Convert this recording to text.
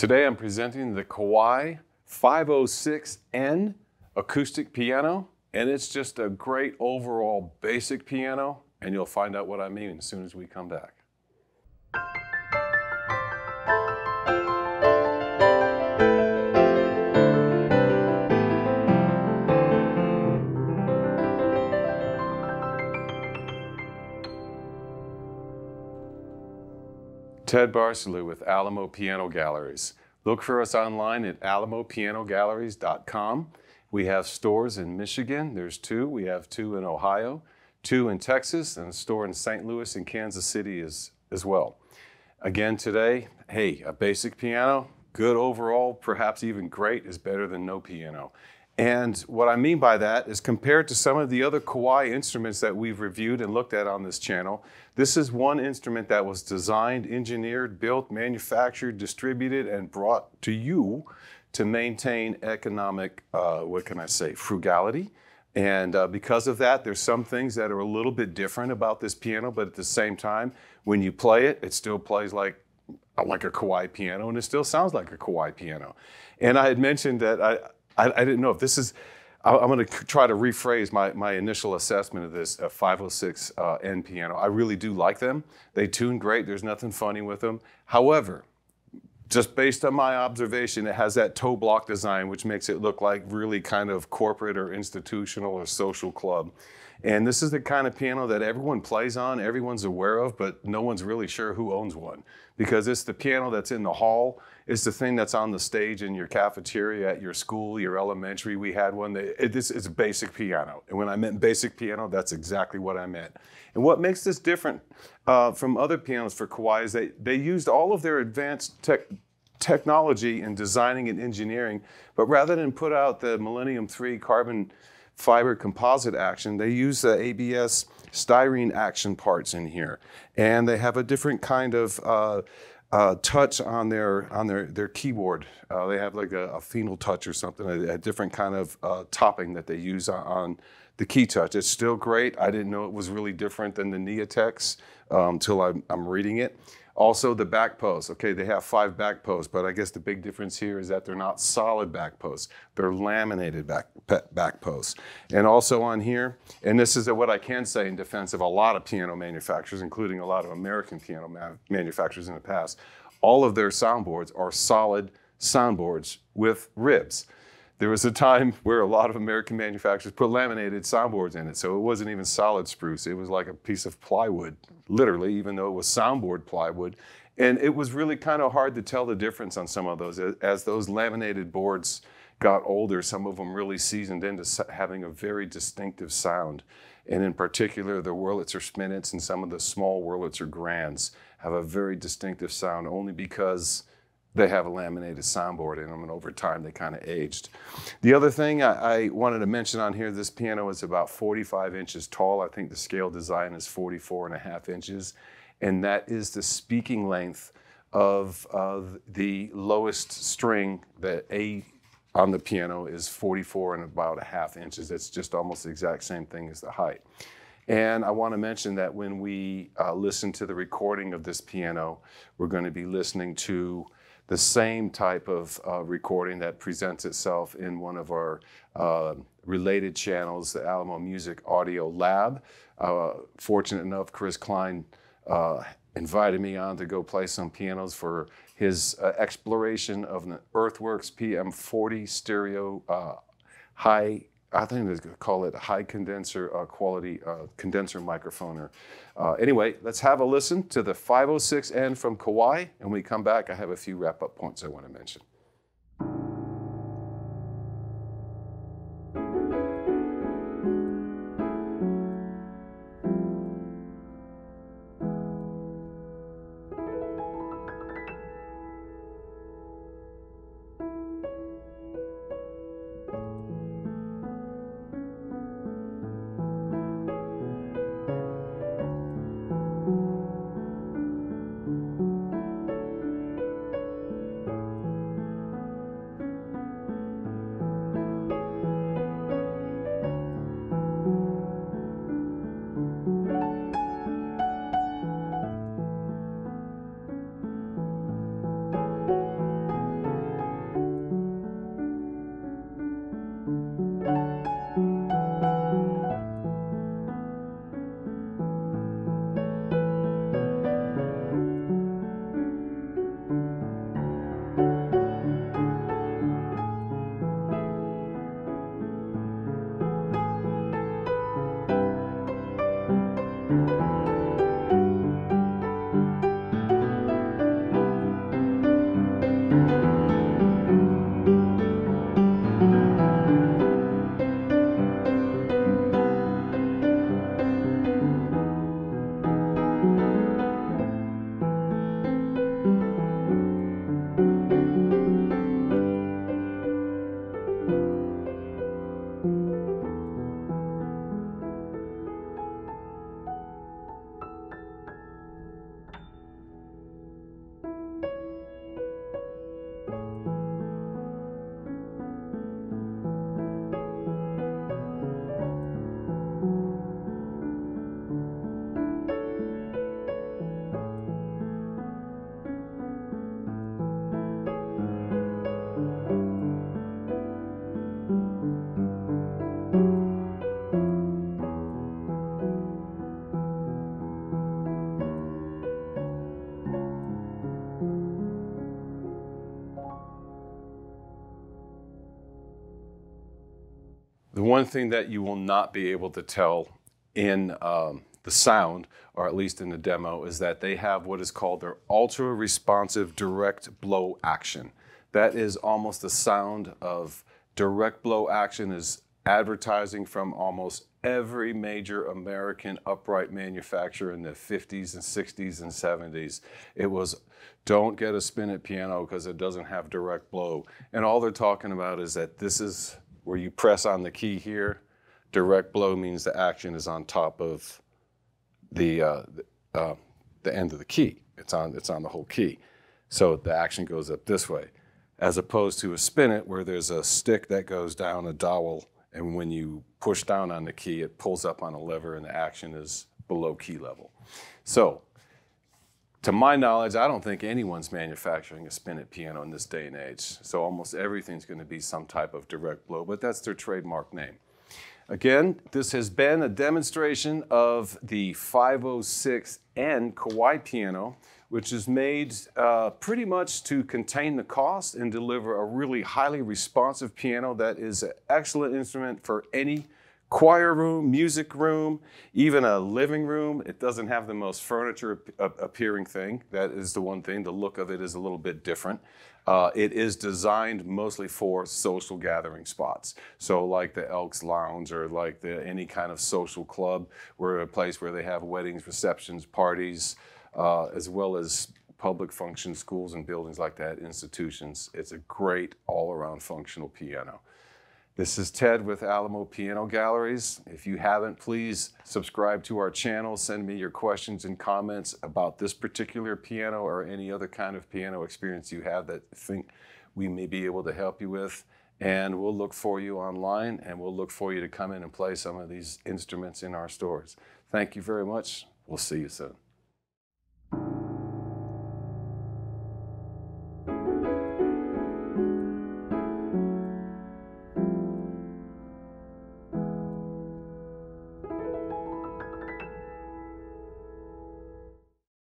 Today I'm presenting the Kawai 506N acoustic piano, and it's just a great overall basic piano, and you'll find out what I mean as soon as we come back. Ted Barcelou with Alamo Piano Galleries. Look for us online at alamopianogalleries.com. We have stores in Michigan, there's two. We have two in Ohio, two in Texas, and a store in St. Louis and Kansas City as, as well. Again today, hey, a basic piano, good overall, perhaps even great, is better than no piano. And what I mean by that is compared to some of the other Kawai instruments that we've reviewed and looked at on this channel, this is one instrument that was designed, engineered, built, manufactured, distributed, and brought to you to maintain economic, uh, what can I say, frugality. And uh, because of that, there's some things that are a little bit different about this piano, but at the same time, when you play it, it still plays like like a Kawai piano, and it still sounds like a Kawai piano. And I had mentioned that I, I, I didn't know if this is, I, am going to try to rephrase my, my initial assessment of this uh, 506 uh, N piano. I really do like them. They tune great. There's nothing funny with them. However, just based on my observation, it has that toe block design, which makes it look like really kind of corporate or institutional or social club. And this is the kind of piano that everyone plays on, everyone's aware of, but no one's really sure who owns one because it's the piano that's in the hall. It's the thing that's on the stage in your cafeteria at your school, your elementary. We had one. That, it, this is a basic piano. And when I meant basic piano, that's exactly what I meant. And what makes this different uh, from other pianos for Kawai is they, they used all of their advanced tech, technology in designing and engineering, but rather than put out the Millennium 3 carbon fiber composite action, they use the ABS styrene action parts in here. And they have a different kind of uh, uh, touch on their on their their keyboard. Uh, they have like a, a, phenol touch or something, a, a different kind of uh, topping that they use on, on, the key touch. It's still great. I didn't know it was really different than the Neotex until um, I'm, I'm reading it. Also, the back posts. Okay, they have five back posts, but I guess the big difference here is that they're not solid back posts. They're laminated back, back posts. And also on here, and this is what I can say in defense of a lot of piano manufacturers, including a lot of American piano ma manufacturers in the past, all of their soundboards are solid soundboards with ribs. There was a time where a lot of American manufacturers put laminated soundboards in it, so it wasn't even solid spruce. It was like a piece of plywood, literally, even though it was soundboard plywood. And it was really kind of hard to tell the difference on some of those. As those laminated boards got older, some of them really seasoned into having a very distinctive sound. And in particular, the Wurlitzer Spinets and some of the small Wurlitzer Grands have a very distinctive sound only because they have a laminated soundboard in them, and over time they kind of aged. The other thing I, I, wanted to mention on here, this piano is about 45 inches tall. I think the scale design is 44 and a half inches, and that is the speaking length of uh, the lowest string, the A on the piano is 44 and about a half inches. It's just almost the exact same thing as the height. And I want to mention that when we uh, listen to the recording of this piano, we're going to be listening to the same type of uh, recording that presents itself in one of our uh, related channels, the Alamo Music Audio Lab. Uh, fortunate enough, Chris Klein uh, invited me on to go play some pianos for his uh, exploration of an Earthworks PM40 stereo uh, high I think they call it a high condenser uh, quality uh, condenser microphone. Uh, anyway, let's have a listen to the 506N from Kawai, and when we come back, I have a few wrap up points I want to mention. One thing that you will not be able to tell in um, the sound, or at least in the demo, is that they have what is called their ultra responsive direct blow action. That is almost the sound of direct blow action is advertising from almost every major American upright manufacturer in the 50s and 60s and 70s. It was don't get a Spinet piano because it doesn't have direct blow. And all they're talking about is that this is where you press on the key here. Direct blow means the action is on top of the, uh, uh, the end of the key. It's on, it's on the whole key. So the action goes up this way, as opposed to a Spinet where there's a stick that goes down a dowel, and when you push down on the key, it pulls up on a lever and the action is below key level. So to my knowledge, I don't think anyone's manufacturing a Spinet piano in this day and age. So almost everything's going to be some type of direct blow, but that's their trademark name. Again, this has been a demonstration of the 506N Kawai piano, which is made uh, pretty much to contain the cost and deliver a really highly responsive piano that is an excellent instrument for any choir room, music room, even a living room. It doesn't have the most furniture appearing thing. That is the one thing. The look of it is a little bit different. Uh, it is designed mostly for social gathering spots. So like the Elks Lounge or like the, any kind of social club where a place where they have weddings, receptions, parties, uh, as well as public functions, schools and buildings like that, institutions. It's a great all-around functional piano. This is Ted with Alamo Piano Galleries. If you haven't, please subscribe to our channel. Send me your questions and comments about this particular piano or any other kind of piano experience you have that think we may be able to help you with. And we'll look for you online and we'll look for you to come in and play some of these instruments in our stores. Thank you very much. We'll see you soon.